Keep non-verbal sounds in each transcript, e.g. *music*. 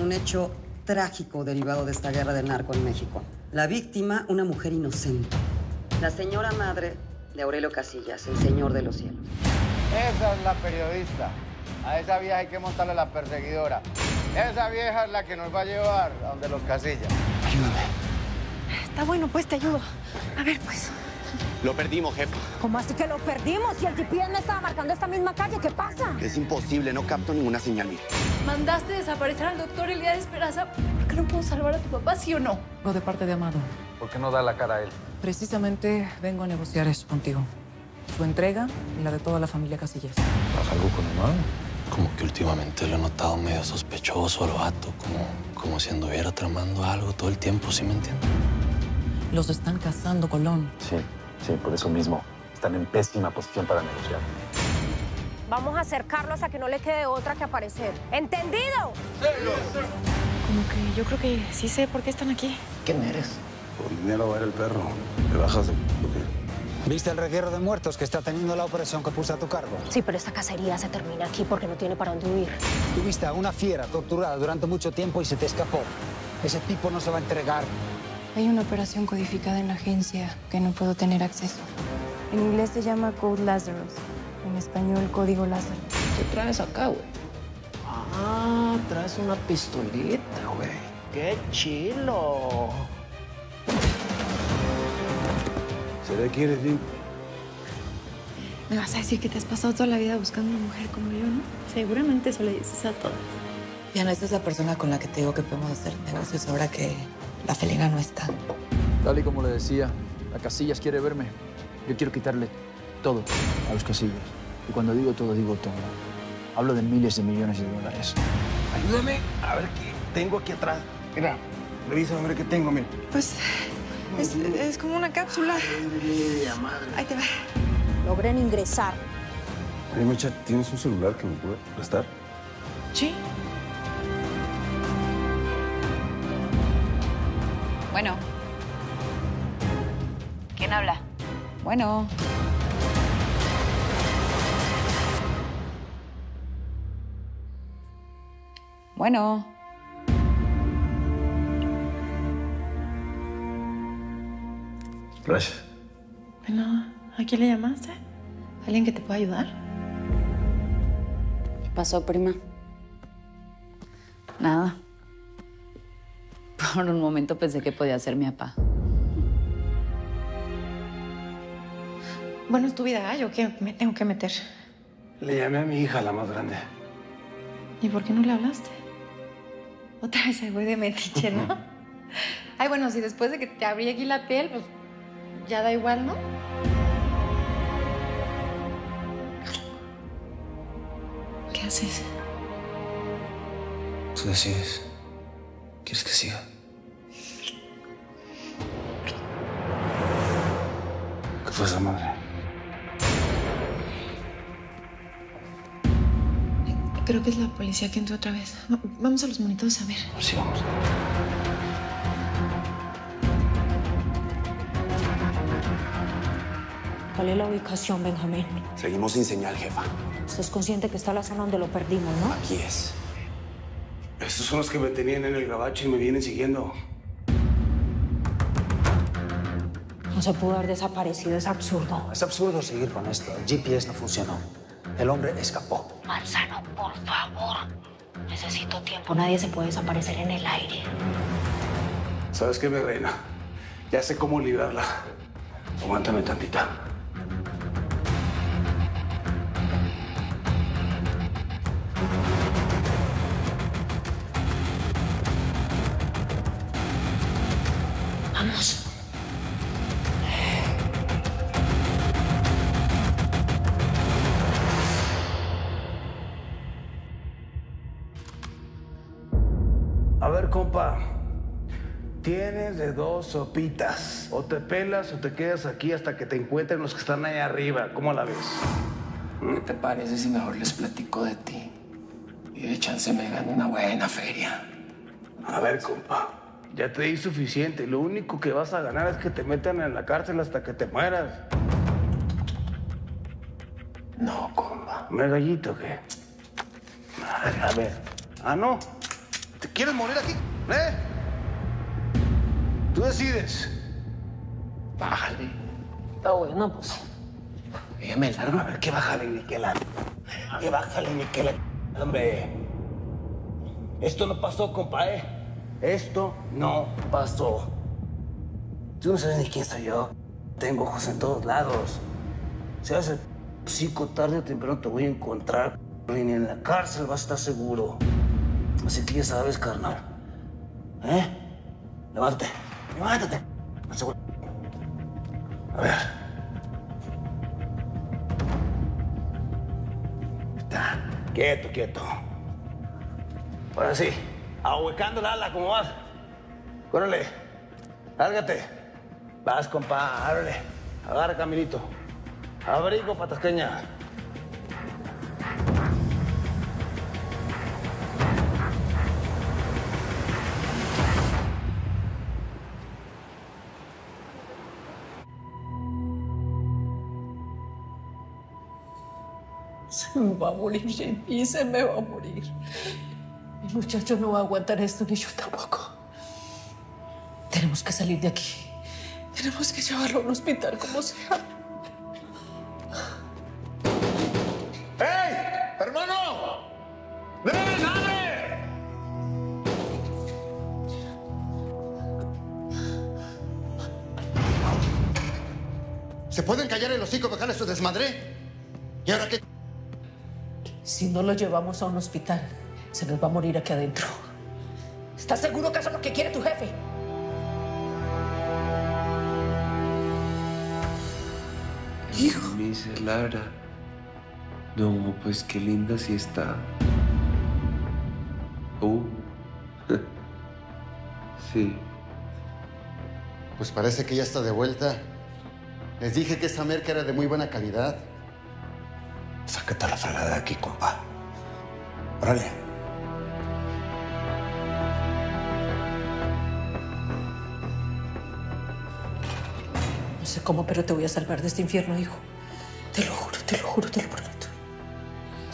Un hecho trágico derivado de esta guerra del narco en México. La víctima, una mujer inocente. La señora madre de Aurelio Casillas, el señor de los cielos. Esa es la periodista. A esa vieja hay que montarle la perseguidora. Esa vieja es la que nos va a llevar a donde los Casillas. Ayúdame. Está bueno, pues te ayudo. A ver, pues. Lo perdimos, jefa. ¿Cómo así que lo perdimos? Si el GPS me estaba marcando esta misma calle, ¿qué pasa? Es imposible, no capto ninguna señal, mire. Mandaste desaparecer al doctor Elías de Esperanza. ¿Por qué no puedo salvar a tu papá, sí o no? O de parte de Amado. ¿Por qué no da la cara a él? Precisamente vengo a negociar eso contigo. Su entrega y la de toda la familia Casillas. ¿Pasa algo con Amado? Como que últimamente lo he notado medio sospechoso al vato, como, como si anduviera tramando algo todo el tiempo, ¿sí me entiendes? Los están cazando, Colón. Sí, sí, por eso mismo. Están en pésima posición para negociar. Vamos a acercarlos a que no le quede otra que aparecer. ¿Entendido? Como que yo creo que sí sé por qué están aquí. ¿Quién eres? Por dinero va a ir el perro. Te bajas de... ¿Viste el reguero de muertos que está teniendo la operación que puse a tu cargo? Sí, pero esta cacería se termina aquí porque no tiene para dónde huir. Tuviste a una fiera torturada durante mucho tiempo y se te escapó. Ese tipo no se va a entregar. Hay una operación codificada en la agencia que no puedo tener acceso. En inglés se llama Code Lazarus. En español, Código Lázaro. ¿Qué traes acá, güey? Ah, traes una pistolita, güey. ¡Qué chilo! ¿Será que eres bien? Me vas a decir que te has pasado toda la vida buscando una mujer como yo, ¿no? Seguramente eso le dices a todas. Diana, esta es la persona con la que te digo que podemos hacer negocios ahora que la felina no está. Tal y como le decía, la Casillas quiere verme. Yo quiero quitarle todo a los Casillas. Y cuando digo todo, digo todo. Hablo de miles de millones de dólares. Ayúdame a ver qué tengo aquí atrás. Mira, revisa a ver qué tengo, mira. Pues es, es como una cápsula. madre. Ahí te va. Logren ingresar. Oye, Mecha, ¿tienes un celular que me pueda prestar? Sí. Bueno. Bueno. Gracias. Bueno, ¿a quién le llamaste? ¿Alguien que te pueda ayudar? ¿Qué pasó, prima? Nada. *laughs* Por un momento pensé que podía ser mi papá. Bueno, es tu vida, yo que me tengo que meter. Le llamé a mi hija, la más grande. ¿Y por qué no le hablaste? Otra vez el güey de metiche, ¿no? Ay, bueno, si después de que te abrí aquí la piel, pues ya da igual, ¿no? ¿Qué haces? Tú decides. ¿Quieres que siga? ¿Qué fue esa madre? Creo que es la policía que entró otra vez. Va- Vamos a los monitores a ver. Sí, vamos. ¿Cuál es la ubicación, Benjamín? Seguimos sin señal, jefa. Usted es consciente que está la zona donde lo perdimos, ¿no? Aquí es. Estos son los que me tenían en el gabacho y me vienen siguiendo. No se pudo haber desaparecido, es absurdo. Es absurdo seguir con esto. El GPS no funcionó. El hombre escapó. Manzano, por favor. Necesito tiempo. Nadie se puede desaparecer en el aire. ¿Sabes qué, mi reina? Ya sé cómo librarla. Aguántame tantita. A ver, compa. Tienes de dos sopitas. O te pelas o te quedas aquí hasta que te encuentren los que están allá arriba. ¿Cómo la ves? ¿Qué te parece si mejor les platico de ti? Y de chance me gano una buena feria. A ver, compa. Ya te di suficiente. Lo único que vas a ganar es que te metan en la cárcel hasta que te mueras. No, compa. ¿Me gallito qué? Madre, a ver. Ah, no. ¿Te quieres morir aquí? ¿Eh? Tú decides. Bájale. Está bueno, pues. Ya me largo. A ver, ¿qué bájale, Niquela? ¿Qué bájale, Niquela? Hombre. Esto no pasó, compa, ¿eh? Esto no pasó. Tú no sabes ni quién soy yo. Tengo ojos en todos lados. Si hace psico tarde o temprano te voy a encontrar. Ni en la cárcel vas a estar seguro. Así que ya sabes, carnal. ¿Eh? Levántate. Levántate. A ver. Está. Quieto, quieto. Ahora sí. Ahuecando la ala, ¿cómo vas? Córrele. Lárgate. Vas, compa. Árale. Agarra caminito. Abrigo, patasqueña. Me va a morir, JP, se me va a morir. Mi muchacho no va a aguantar esto, ni yo tampoco. Tenemos que salir de aquí. Tenemos que llevarlo a un hospital, como sea. ¡Ey! ¡Hermano! ¡Ven, abre! ¿Se pueden callar el hocico, dejar su desmadre? ¿Y ahora qué? Si no lo llevamos a un hospital, se nos va a morir aquí adentro. ¿Estás seguro que eso es lo que quiere tu jefe? Hijo. Me dice Lara. No, pues qué linda sí está. Uh. *laughs* sí. Pues parece que ya está de vuelta. Les dije que esa merca era de muy buena calidad. Sácate la fregada de aquí, compa. Órale. No sé cómo, pero te voy a salvar de este infierno, hijo. Te lo juro, te lo juro, te lo prometo.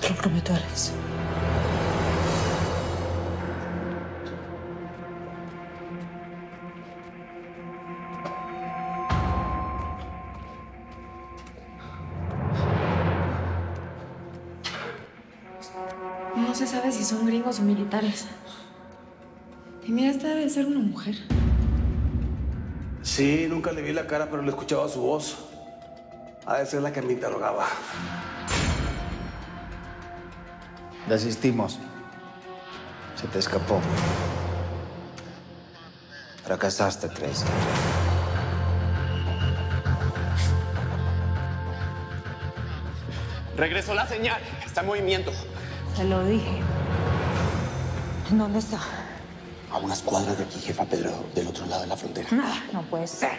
Te lo prometo, Alex. Se sabe si son gringos o militares. Y mira, esta debe ser una mujer. Sí, nunca le vi la cara, pero le escuchaba su voz. Ha de ser la que me interrogaba. Desistimos. Se te escapó. Fracasaste, Tracy. Regresó la señal. Está en movimiento. Te lo dije. ¿Dónde está? A unas cuadras de aquí, jefa Pedro, del otro lado de la frontera. Ah, no puede ser.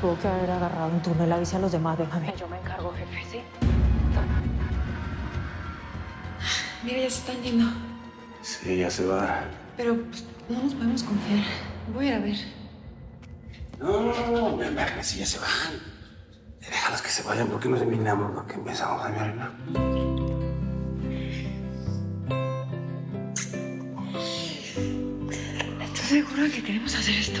Tuvo que haber agarrado un túnel. Avisa a los demás, déjame. Yo me encargo, jefe, ¿sí? Mira, ya se están yendo. Sí, ya se va. Pero pues, no nos podemos confiar. Voy a ir a ver. No, no, no, no. Si ya se van. Déjalos que se vayan porque nos eliminamos lo que empezamos a mi que queremos hacer esto?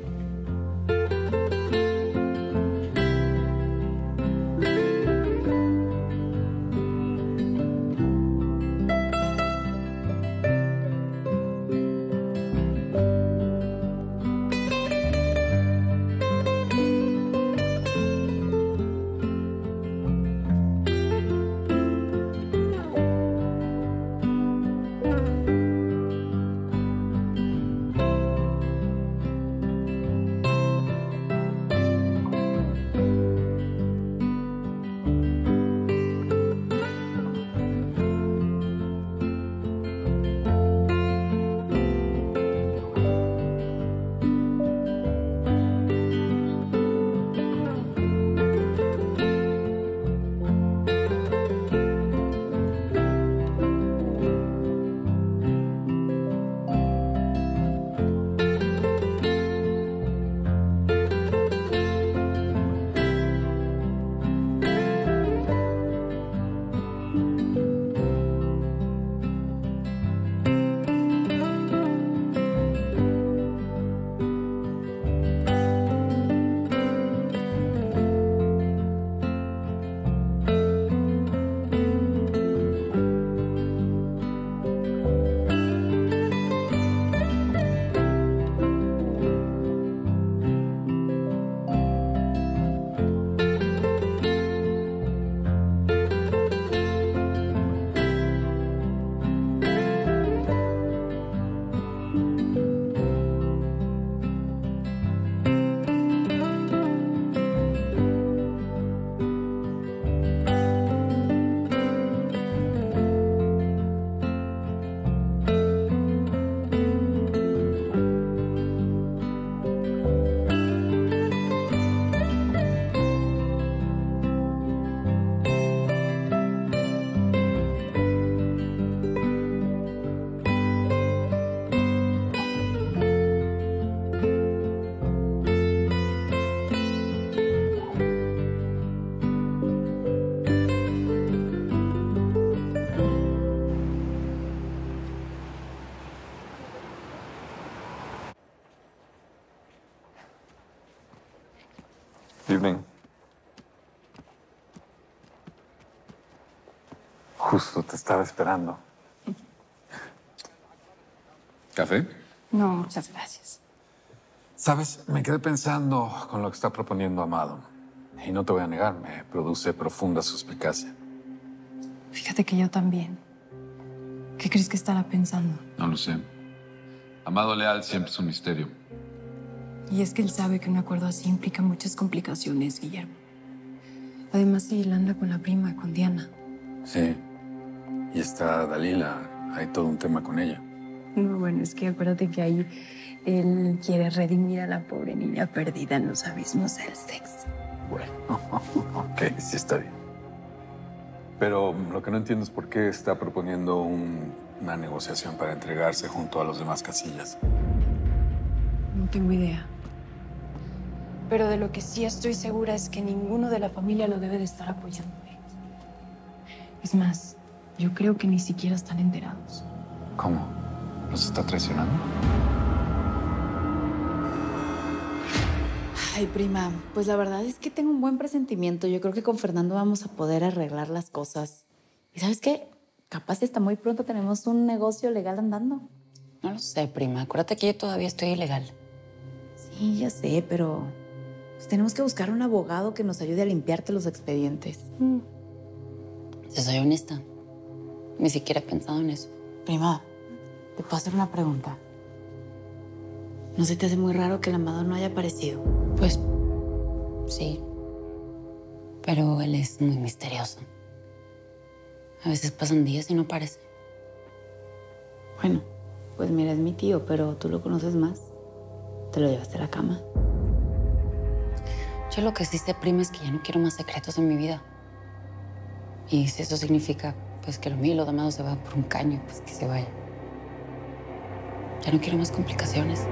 Evening. Justo te estaba esperando. ¿Café? No, muchas gracias. Sabes, me quedé pensando con lo que está proponiendo Amado. Y no te voy a negar, me produce profunda suspicacia. Fíjate que yo también. ¿Qué crees que estará pensando? No lo sé. Amado Leal siempre es un misterio. Y es que él sabe que un acuerdo así implica muchas complicaciones, Guillermo. Además, él anda con la prima, con Diana. Sí. Y está Dalila. Hay todo un tema con ella. No, bueno, es que acuérdate que ahí él quiere redimir a la pobre niña perdida en los abismos del sexo. Bueno, *laughs* ok, sí está bien. Pero lo que no entiendo es por qué está proponiendo un- una negociación para entregarse junto a los demás casillas. No tengo idea. Pero de lo que sí estoy segura es que ninguno de la familia lo debe de estar apoyando. ¿eh? Es más, yo creo que ni siquiera están enterados. ¿Cómo? ¿Los está traicionando? Ay, prima, pues la verdad es que tengo un buen presentimiento. Yo creo que con Fernando vamos a poder arreglar las cosas. ¿Y sabes qué? Capaz hasta muy pronto tenemos un negocio legal andando. No lo sé, prima. Acuérdate que yo todavía estoy ilegal. Sí, ya sé, pero pues tenemos que buscar un abogado que nos ayude a limpiarte los expedientes. Si soy honesta, ni siquiera he pensado en eso. Prima, ¿te puedo hacer una pregunta? ¿No se te hace muy raro que el amado no haya aparecido? Pues sí, pero él es muy misterioso. A veces pasan días y no aparece. Bueno, pues mira, es mi tío, pero tú lo conoces más. Te lo llevaste a la cama. Yo lo que sí sé, prima, es que ya no quiero más secretos en mi vida. Y si eso significa, pues, que lo mío y lo demás se va por un caño, pues que se vaya. Ya no quiero más complicaciones.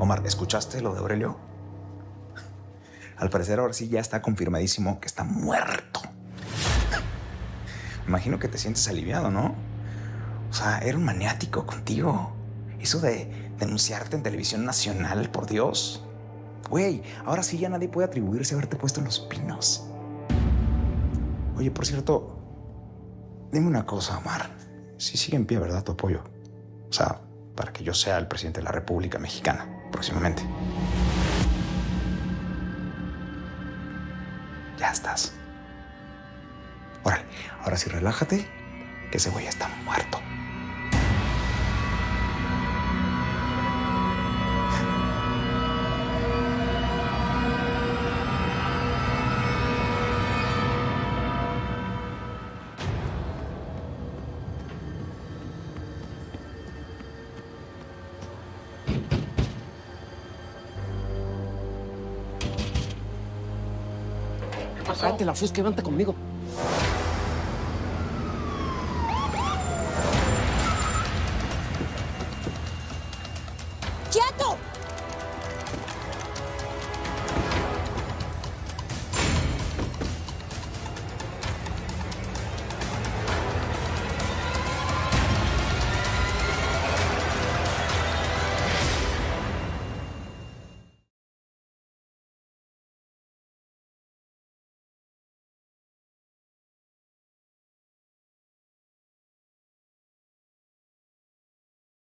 Omar, ¿escuchaste lo de Aurelio? Al parecer ahora sí ya está confirmadísimo que está muerto. Imagino que te sientes aliviado, ¿no? O sea, era un maniático contigo. Eso de denunciarte en televisión nacional, por Dios. Güey, ahora sí ya nadie puede atribuirse a haberte puesto en los pinos. Oye, por cierto, dime una cosa, Omar. Si sigue en pie, ¿verdad? Tu apoyo. O sea, para que yo sea el presidente de la República Mexicana próximamente. Ya estás. Órale, ahora sí relájate, que ese güey está muerto. Cállate la fusca y conmigo.